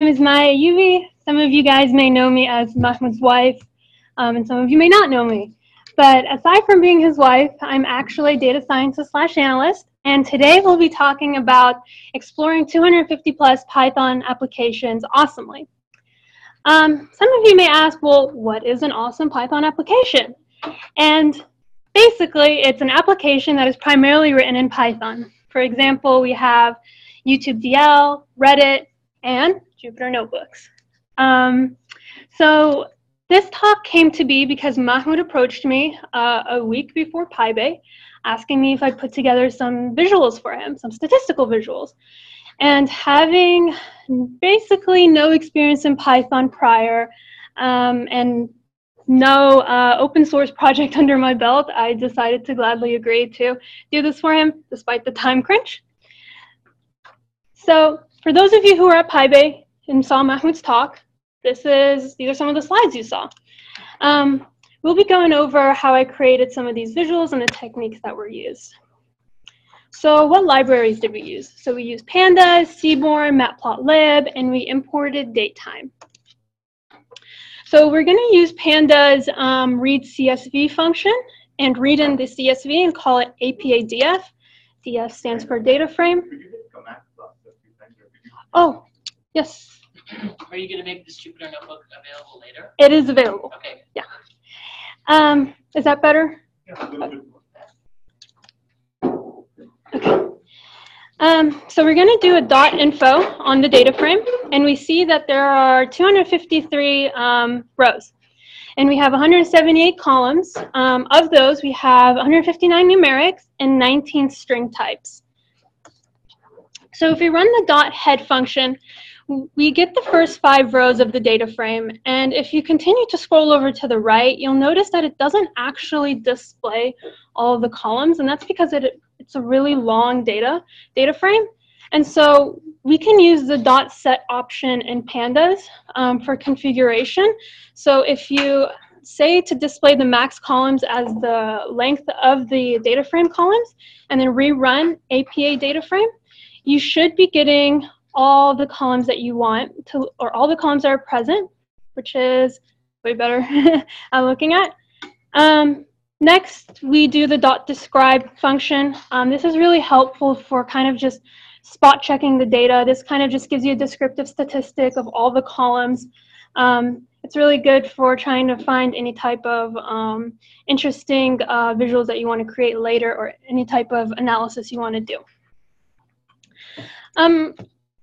name is Maya Ayoubi. Some of you guys may know me as Mahmoud's wife, um, and some of you may not know me. But aside from being his wife, I'm actually a data scientist slash analyst, and today we'll be talking about exploring 250 plus Python applications awesomely. Um, some of you may ask, well, what is an awesome Python application? And basically, it's an application that is primarily written in Python. For example, we have YouTube DL, Reddit, and Jupyter Notebooks. Um, so this talk came to be because Mahmoud approached me uh, a week before PyBay asking me if I'd put together some visuals for him, some statistical visuals. And having basically no experience in Python prior um, and no uh, open source project under my belt, I decided to gladly agree to do this for him despite the time crunch. So for those of you who are at PyBay and saw Mahmoud's talk, this is, these are some of the slides you saw. Um, we'll be going over how I created some of these visuals and the techniques that were used. So what libraries did we use? So we used Pandas, Seaborn, Matplotlib, and we imported datetime. So we're going to use Pandas um, read CSV function and read in the CSV and call it APA-DF. DF stands for data frame. Oh, yes. Are you going to make this Jupyter notebook available later? It is available. Okay. Um, is that better? Okay. Um, so we're going to do a dot info on the data frame, and we see that there are 253 um, rows. And we have 178 columns. Um, of those, we have 159 numerics and 19 string types. So if we run the dot head function, we get the first five rows of the data frame. And if you continue to scroll over to the right, you'll notice that it doesn't actually display all of the columns. And that's because it, it's a really long data, data frame. And so we can use the dot set option in pandas um, for configuration. So if you say to display the max columns as the length of the data frame columns and then rerun APA data frame, you should be getting all the columns that you want to, or all the columns that are present, which is way better I'm looking at. Um, next, we do the dot describe function. Um, this is really helpful for kind of just spot checking the data. This kind of just gives you a descriptive statistic of all the columns. Um, it's really good for trying to find any type of um, interesting uh, visuals that you want to create later or any type of analysis you want to do. Um,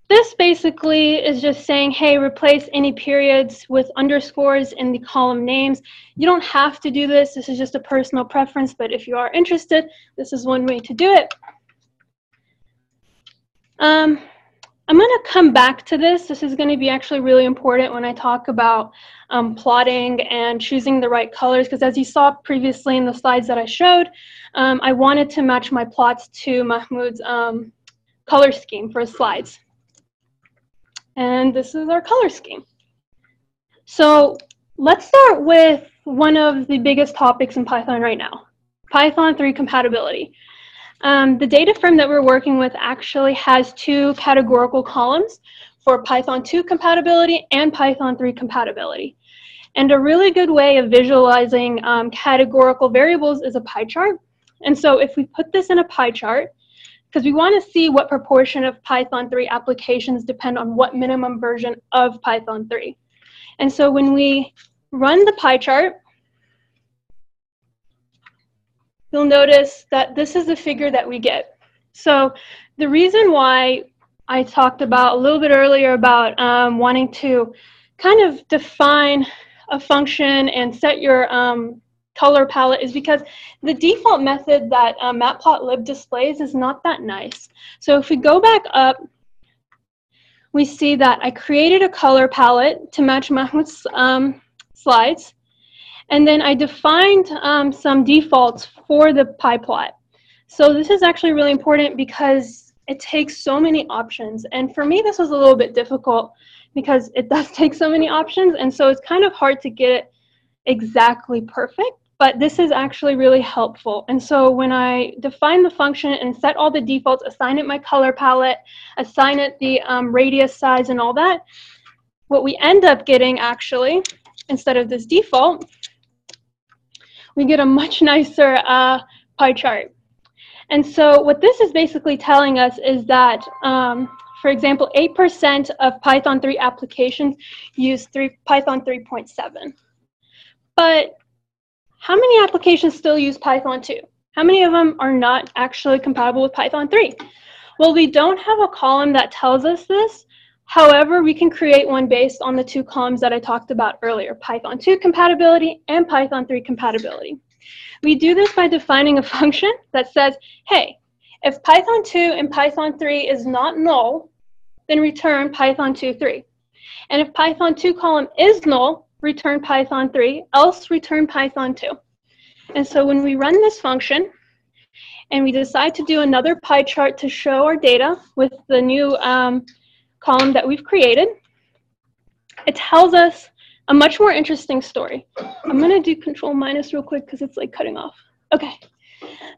this basically is just saying, hey, replace any periods with underscores in the column names. You don't have to do this. This is just a personal preference, but if you are interested, this is one way to do it. Um, I'm going to come back to this. This is going to be actually really important when I talk about um, plotting and choosing the right colors, because as you saw previously in the slides that I showed, um, I wanted to match my plots to Mahmoud's um, color scheme for his slides. And this is our color scheme. So let's start with one of the biggest topics in Python right now, Python 3 compatibility. Um, the data frame that we're working with actually has two categorical columns for Python 2 compatibility and Python 3 compatibility. And a really good way of visualizing um, categorical variables is a pie chart. And so if we put this in a pie chart, because we want to see what proportion of Python 3 applications depend on what minimum version of Python 3. And so when we run the pie chart, you'll notice that this is the figure that we get. So the reason why I talked about a little bit earlier about um, wanting to kind of define a function and set your um, color palette is because the default method that um, matplotlib displays is not that nice. So if we go back up, we see that I created a color palette to match Mahmoud's um, slides, and then I defined um, some defaults for the pie plot. So this is actually really important because it takes so many options. And for me, this was a little bit difficult because it does take so many options. And so it's kind of hard to get it exactly perfect but this is actually really helpful. And so when I define the function and set all the defaults, assign it my color palette, assign it the um, radius size and all that, what we end up getting actually, instead of this default, we get a much nicer uh, pie chart. And so what this is basically telling us is that, um, for example, 8% of Python 3 applications use 3, Python 3.7. But how many applications still use Python 2? How many of them are not actually compatible with Python 3? Well, we don't have a column that tells us this. However, we can create one based on the two columns that I talked about earlier, Python 2 compatibility and Python 3 compatibility. We do this by defining a function that says, hey, if Python 2 and Python 3 is not null, then return Python 2, 3. And if Python 2 column is null, return Python 3, else return Python 2. And so when we run this function, and we decide to do another pie chart to show our data with the new um, column that we've created, it tells us a much more interesting story. I'm going to do control minus real quick because it's like cutting off. Okay.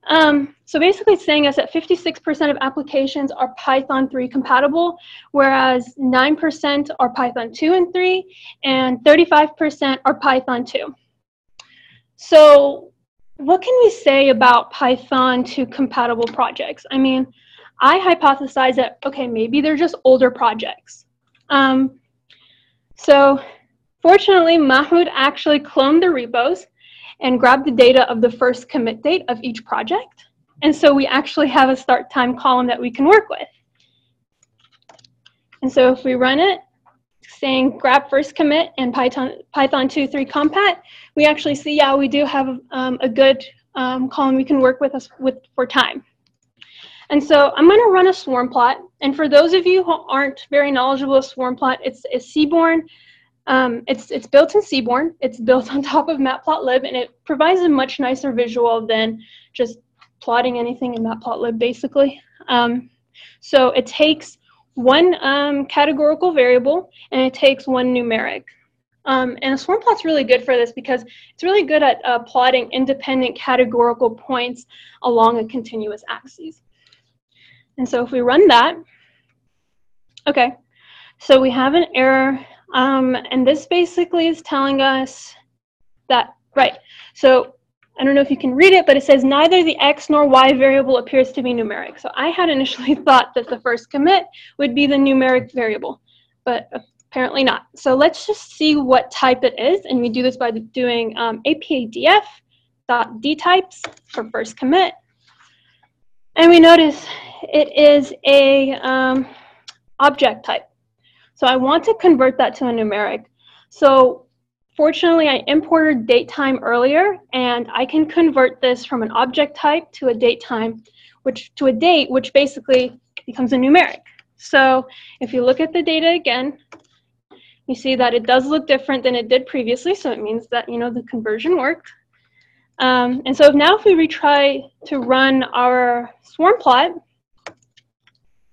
Um, so basically it's saying us that 56% of applications are Python 3 compatible, whereas 9% are Python 2 and 3, and 35% are Python 2. So what can we say about Python 2 compatible projects? I mean, I hypothesize that, okay, maybe they're just older projects. Um, so Fortunately, Mahmoud actually cloned the repos and grab the data of the first commit date of each project. And so we actually have a start time column that we can work with. And so if we run it, saying grab first commit and Python, Python 2, 3 compat, we actually see, yeah, we do have um, a good um, column we can work with us with for time. And so I'm going to run a swarm plot. And for those of you who aren't very knowledgeable of swarm plot, it's a Seaborn um, it's, it's built in Seaborn. It's built on top of Matplotlib, and it provides a much nicer visual than just plotting anything in Matplotlib, basically. Um, so it takes one um, categorical variable, and it takes one numeric. Um, and a swarm plot's really good for this because it's really good at uh, plotting independent categorical points along a continuous axis. And so if we run that, okay, so we have an error um, and this basically is telling us that, right, so I don't know if you can read it, but it says neither the x nor y variable appears to be numeric. So I had initially thought that the first commit would be the numeric variable, but apparently not. So let's just see what type it is, and we do this by doing um, apadf.dtypes for first commit. And we notice it is a um, object type. So I want to convert that to a numeric. So fortunately, I imported datetime earlier, and I can convert this from an object type to a datetime, which to a date, which basically becomes a numeric. So if you look at the data again, you see that it does look different than it did previously, so it means that you know the conversion worked. Um, and so now if we retry to run our swarm plot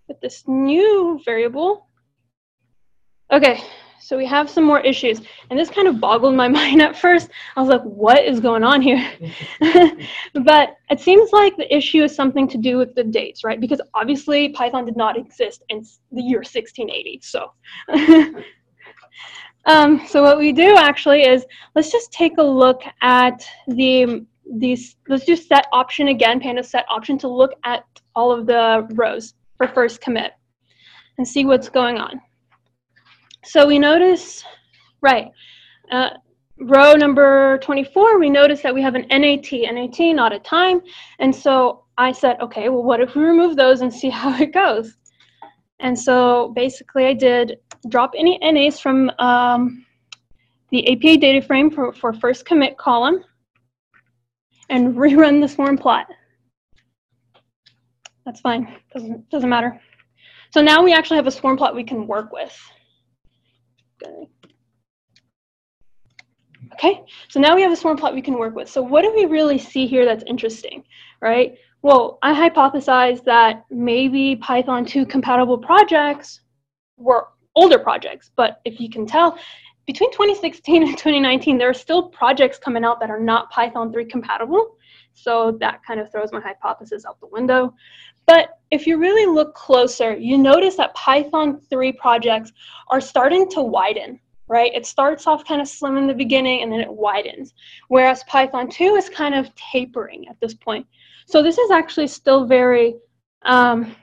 with this new variable, Okay, so we have some more issues. And this kind of boggled my mind at first. I was like, what is going on here? but it seems like the issue is something to do with the dates, right? Because obviously Python did not exist in the year 1680. So, um, so what we do actually is let's just take a look at the these. Let's do set option again, panda set option to look at all of the rows for first commit and see what's going on. So we notice, right, uh, row number 24, we notice that we have an NAT, NAT, not a time. And so I said, okay, well, what if we remove those and see how it goes? And so basically I did drop any NAs from um, the APA data frame for, for first commit column and rerun the swarm plot. That's fine, doesn't, doesn't matter. So now we actually have a swarm plot we can work with. Okay, so now we have a swarm plot we can work with. So what do we really see here that's interesting, right? Well, I hypothesize that maybe Python 2 compatible projects were older projects, but if you can tell, between 2016 and 2019, there are still projects coming out that are not Python 3 compatible. So that kind of throws my hypothesis out the window. But if you really look closer, you notice that Python 3 projects are starting to widen, right? It starts off kind of slim in the beginning and then it widens, whereas Python 2 is kind of tapering at this point. So this is actually still very, um,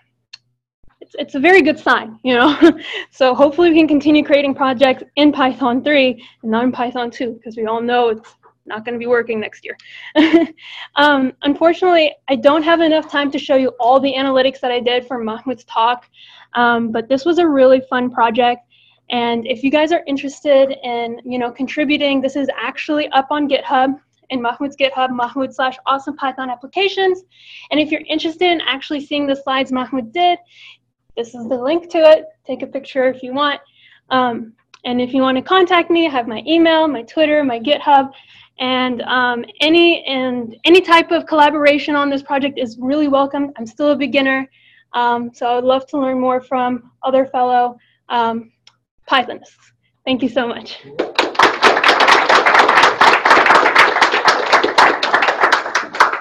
it's, it's a very good sign, you know? so hopefully we can continue creating projects in Python 3 and not in Python 2, because we all know it's not going to be working next year. um, unfortunately, I don't have enough time to show you all the analytics that I did for Mahmoud's talk, um, but this was a really fun project. And if you guys are interested in, you know, contributing, this is actually up on GitHub in Mahmoud's GitHub, Mahmoud slash awesome Python applications. And if you're interested in actually seeing the slides Mahmoud did, this is the link to it. Take a picture if you want. Um, and if you want to contact me, I have my email, my Twitter, my GitHub, and um, any and any type of collaboration on this project is really welcome. I'm still a beginner, um, so I would love to learn more from other fellow um, Pythonists. Thank you so much.